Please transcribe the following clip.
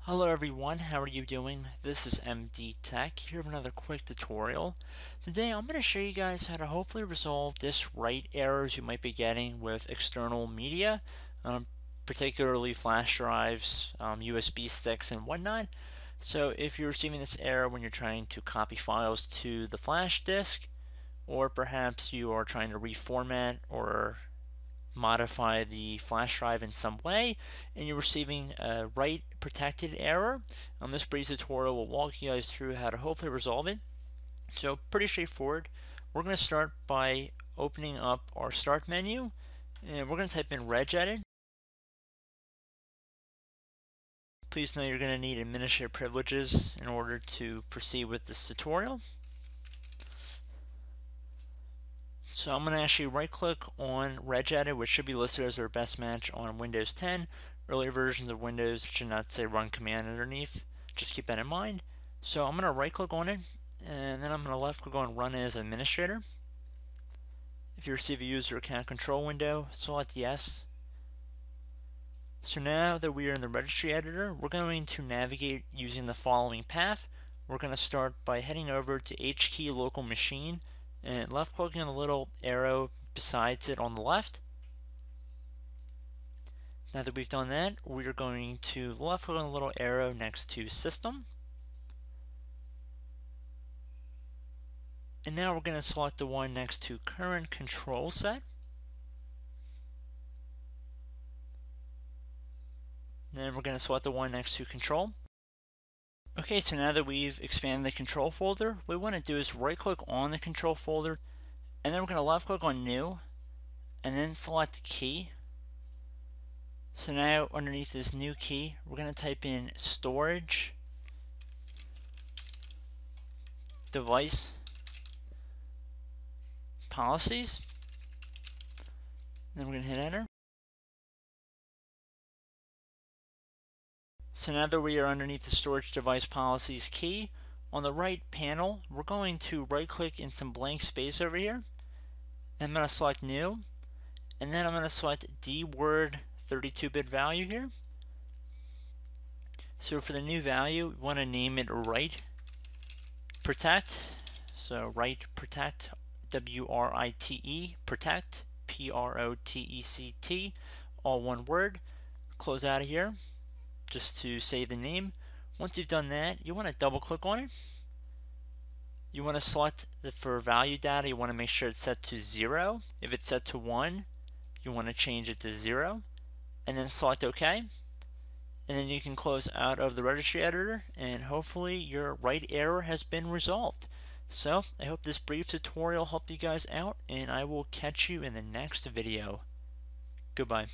Hello everyone, how are you doing? This is MD Tech here with another quick tutorial. Today I'm going to show you guys how to hopefully resolve this write errors you might be getting with external media, um, particularly flash drives, um, USB sticks, and whatnot. So if you're receiving this error when you're trying to copy files to the flash disk, or perhaps you are trying to reformat or modify the flash drive in some way and you're receiving a write protected error. On this brief tutorial we'll walk you guys through how to hopefully resolve it. So pretty straightforward. We're going to start by opening up our start menu and we're going to type in regedit. Please know you're going to need administrative privileges in order to proceed with this tutorial. So I'm going to actually right click on regedit, which should be listed as our best match on Windows 10. Earlier versions of Windows should not say run command underneath. Just keep that in mind. So I'm going to right click on it, and then I'm going to left click on run as administrator. If you receive a user account control window, select yes. So now that we are in the registry editor, we're going to navigate using the following path. We're going to start by heading over to HKey local machine and left clicking on the little arrow besides it on the left. Now that we've done that, we're going to left click on the little arrow next to system. And now we're going to select the one next to current control set. Then we're going to select the one next to control. Okay, so now that we've expanded the control folder, what we want to do is right click on the control folder and then we're going to left click on new and then select key. So now underneath this new key, we're going to type in storage device policies. Then we're going to hit enter. So now that we are underneath the storage device policies key, on the right panel, we're going to right click in some blank space over here. I'm going to select new, and then I'm going to select dword 32-bit value here. So for the new value, we want to name it write protect. So write protect, W-R-I-T-E, protect, P-R-O-T-E-C-T, all one word. Close out of here just to save the name. Once you've done that, you want to double click on it. You want to select the, for value data, you want to make sure it's set to 0. If it's set to 1, you want to change it to 0. And then select OK. And then you can close out of the registry editor and hopefully your write error has been resolved. So I hope this brief tutorial helped you guys out and I will catch you in the next video. Goodbye.